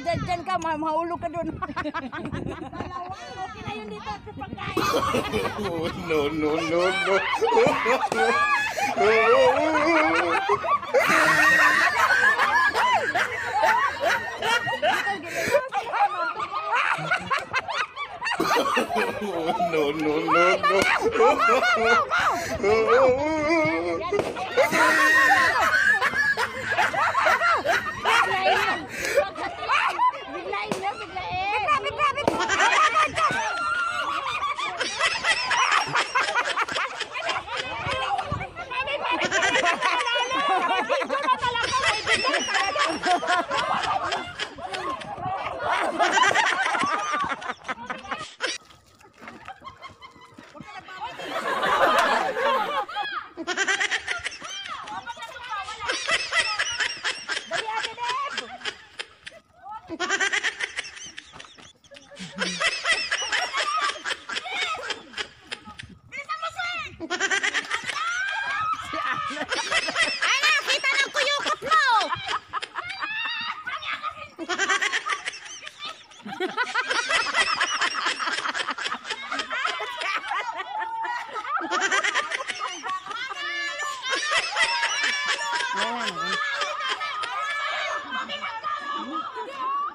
Dyan, dyan ka, ma mahulog ka doon. okay na yun dito sa pagkain. Oh, no, no, no, no. Oh, no, no, no, no.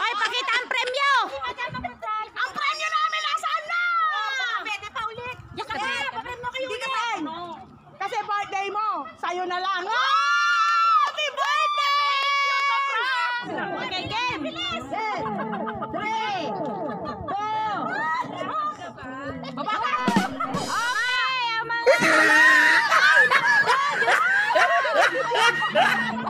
Ay, pakita ang premyo. Ang premyo namin nasaan na? Pwede pa ulit. Kasi, hindi ka pa. Kasi birthday mo. Sa'yo na lang. Happy birthday! Okay, game. Set. Three. Two. Baba ka. Ay, ang mga...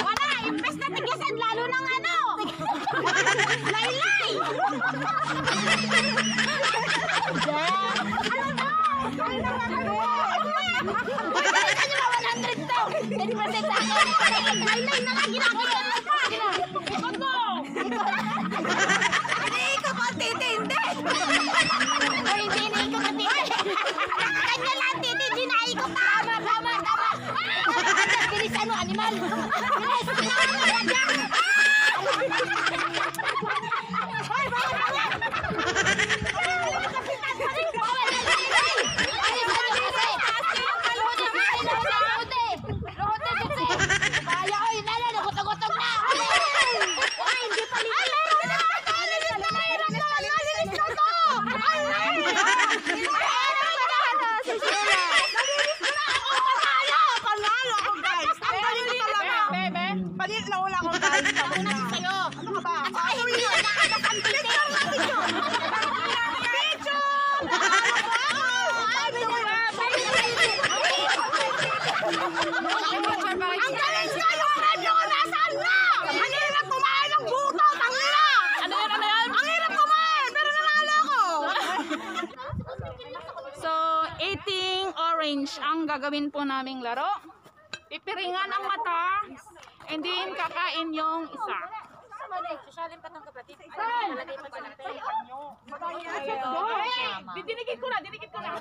Wala, imbes na tigasan, lalo ng ano. Laylay! Ano ba? Ano ba? Ano ba? 100 to! 10% sa akin! Laylay na lang ginagawa na pa! Ito to! Hindi ko! Hindi na ikaw matitindi! Ang galing nga yung premyo ko nasaan na? Ang hirap kumain ng buto, tangina! Ano yan, ano? Ang hirap kumain, pero nanalo ko! So, eating orange ang gagawin po naming laro. Pipiringan ang mata, and then kakain yung isa. Susalin pa ng kapatid. Didinikit ko na, dinikit ko na.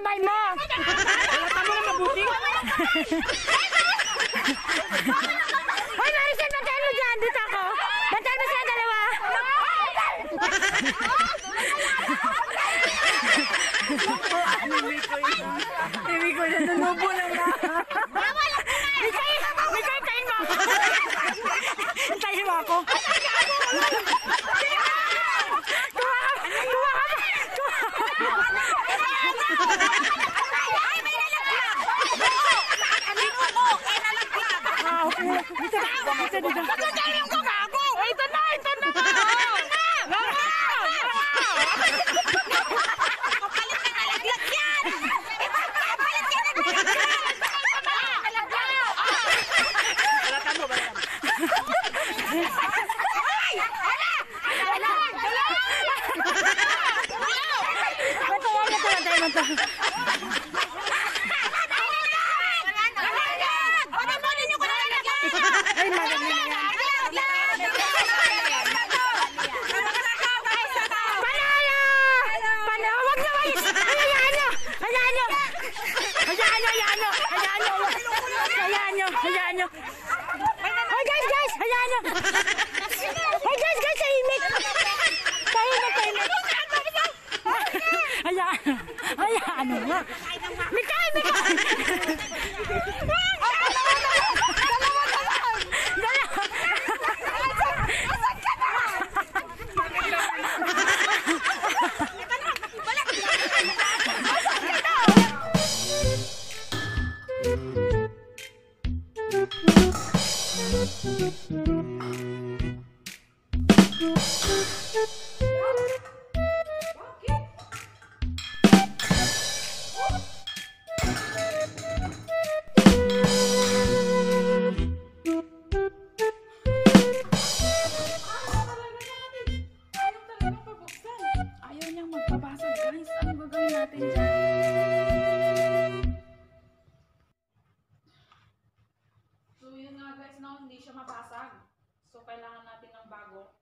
Kamay mo. Halata mo na mabuti. Hoy, Maricel, bantayan mo dyan. Dito ako. Bantayan mo sila dalawa. Hindi ko na nunubo lang na. Ah! siya mabasag. So, kailangan natin ng bago.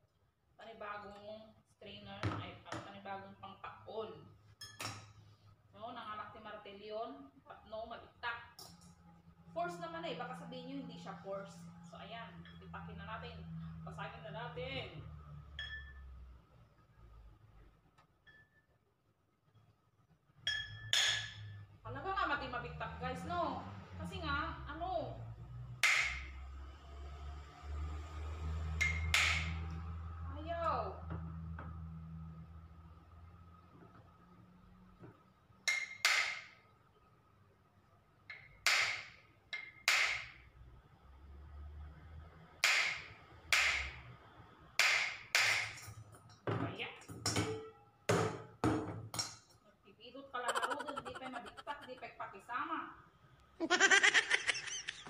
Panibagong strainer. Ay, uh, panibagong pangpakol. No, nangalak si Martel yun. No, mabitak. Force naman eh. Baka sabihin nyo hindi siya force. So, ayan. Itakin na natin. Pasagin na natin. Talaga nga mati mabigtak guys, no? Kasi nga, ano?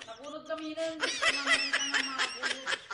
Nagulod kami nun, di ko na makita ng mga.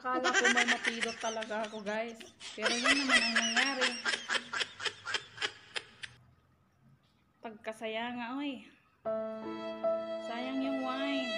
Akala ko mamatidot talaga ako guys. Pero yun naman ang nangyari. Pagkasaya nga oy. Sayang yung wine.